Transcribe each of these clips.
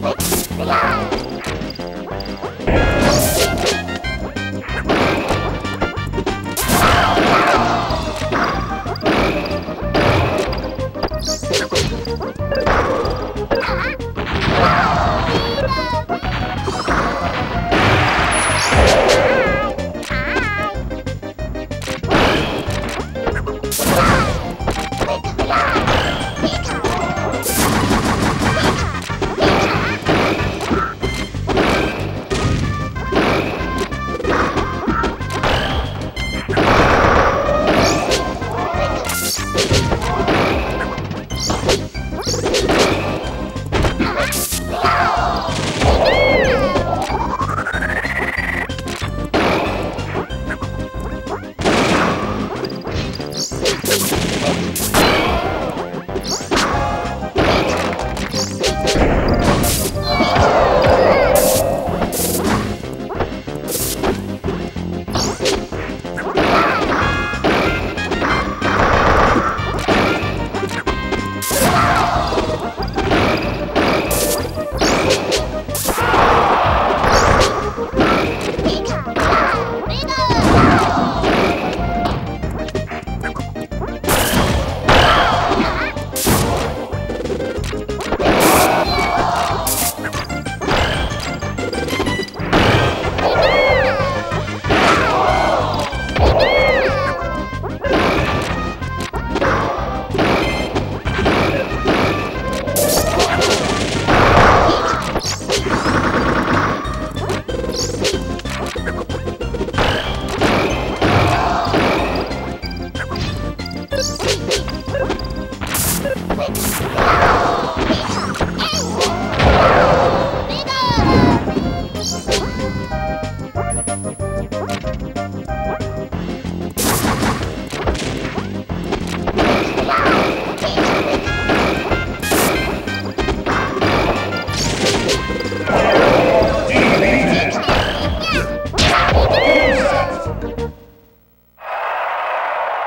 Wow.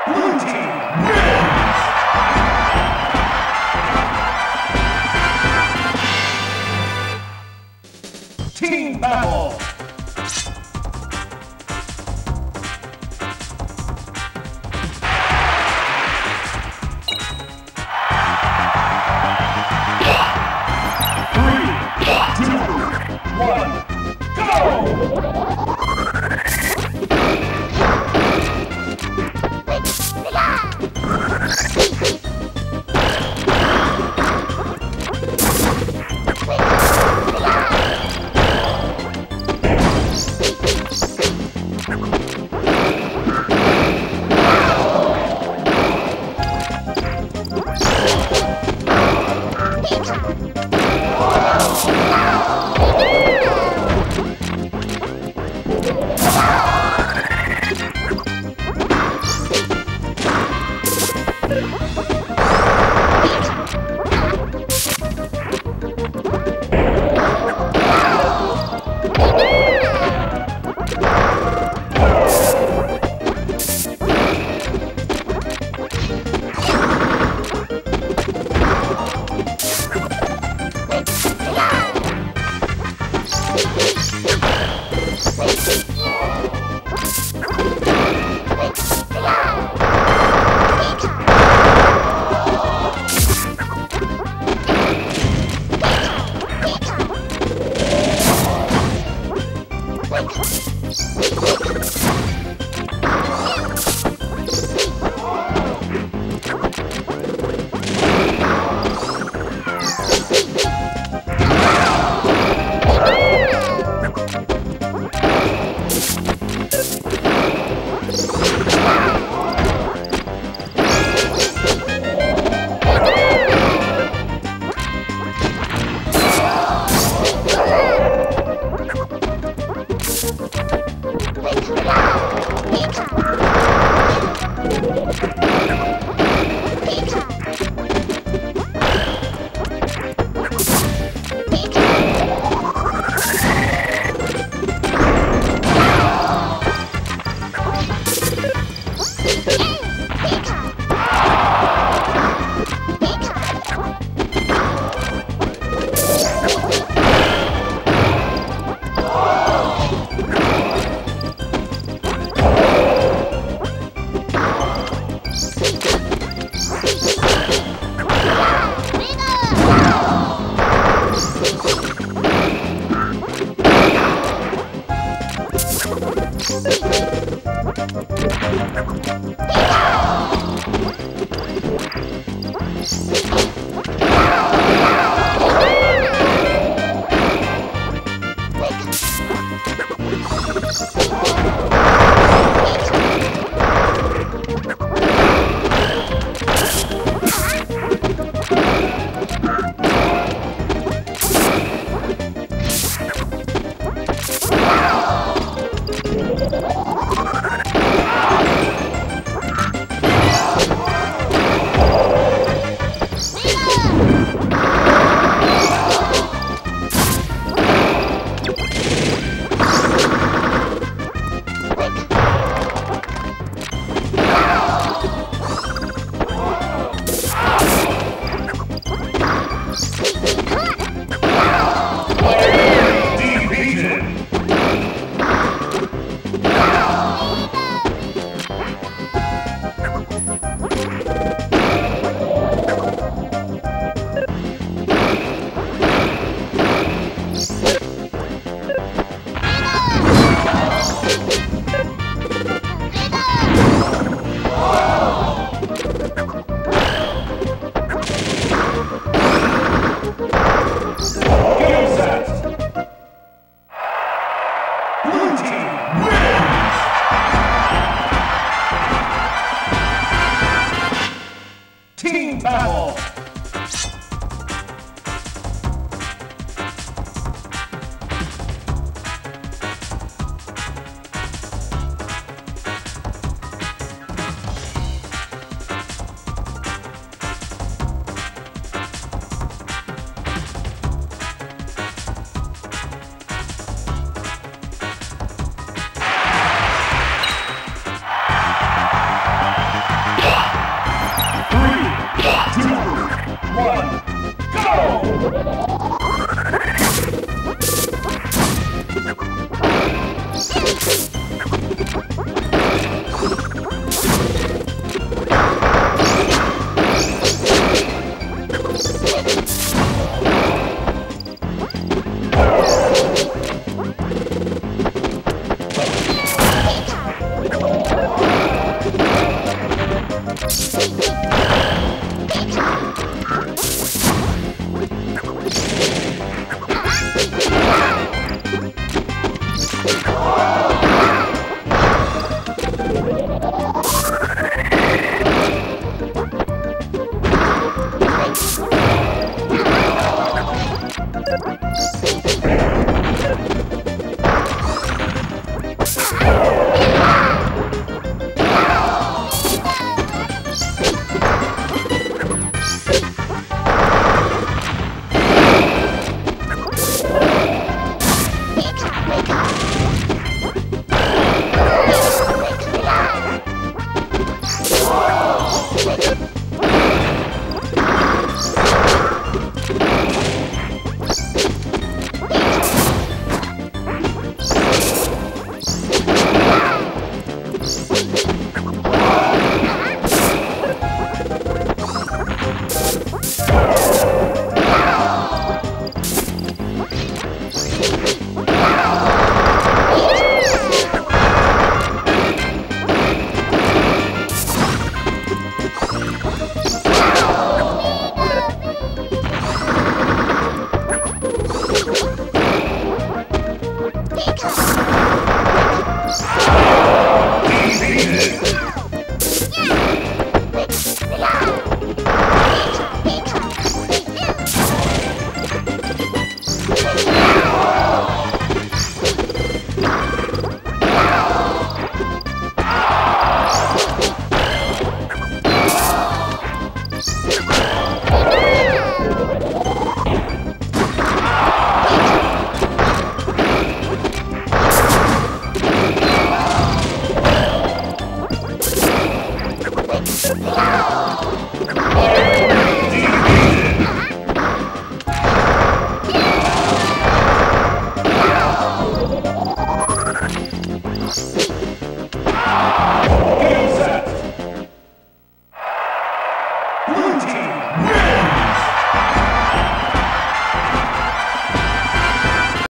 Blue team. Ha ha ha!